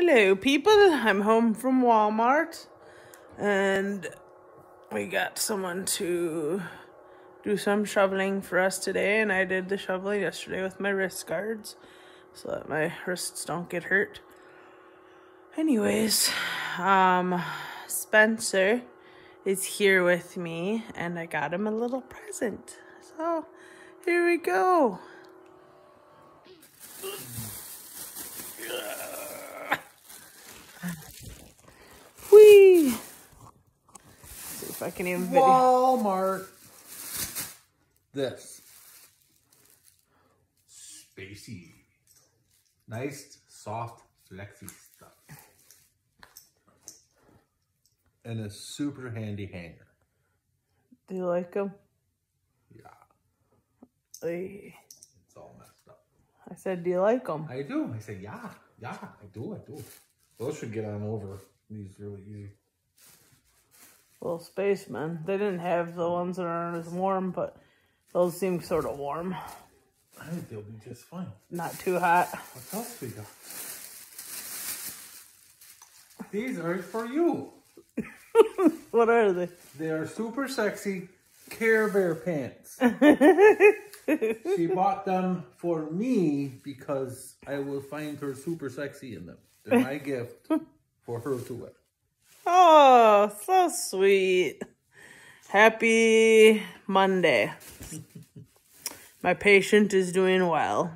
Hello, people. I'm home from Walmart and we got someone to do some shoveling for us today. And I did the shoveling yesterday with my wrist guards so that my wrists don't get hurt. Anyways, um, Spencer is here with me and I got him a little present. So here we go. If I can even video. Walmart. This. Spacey. Nice, soft, flexy stuff. And a super handy hanger. Do you like them? Yeah, I it's all messed up. I said, do you like them? I do. I said, yeah, yeah, I do, I do. Those should get on over these really easy. Little spacemen. They didn't have the ones that aren't as warm, but those seem sort of warm. I think they'll be just fine. Not too hot. What else we got? These are for you. What are they? They are super sexy Care Bear pants. she bought them for me because I will find her super sexy in them. They're my gift for her to wear. Oh, so sweet. Happy Monday. My patient is doing well.